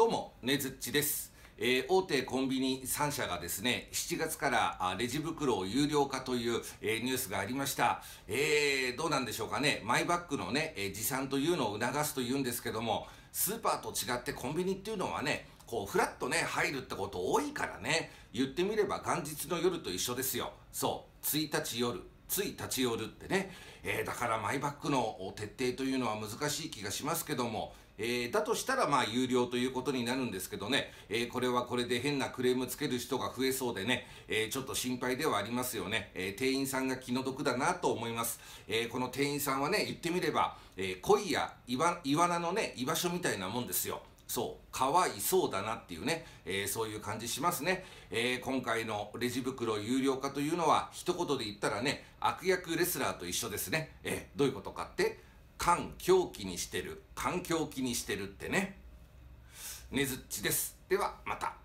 どうも、ねずっちです。えー大手コンビニ3社がですね、7月からあレジ袋を有料化という、えーニュースがありました。えーどうなんでしょうかね、マイバッグのね、えー持参というのを促すというんですけども、スーパーと違ってコンビニっていうのはね、こう、フラッとね、入るってこと多いからね、言ってみれば元日の夜と一緒ですよ。そう、1日夜。つい立ち寄るってね、えーだからマイバッグの徹底というのは難しい気がしますけども、えーだとしたらまあ有料ということになるんですけどね、えーこれはこれで変なクレームつける人が増えそうでね、えーちょっと心配ではありますよね、え店員さんが気の毒だなと思います、えこの店員さんはね言ってみれば、えー鯉やイワイワナのね居場所みたいなもんですよ。そう、かわいそうだなっていうね、えーそういう感じしますね。えー今回のレジ袋有料化というのは、一言で言ったらね、悪役レスラーと一緒ですね。えーどういうことかって、環境気にしてる、環境気にしてるってね。ねずっちです。では、また。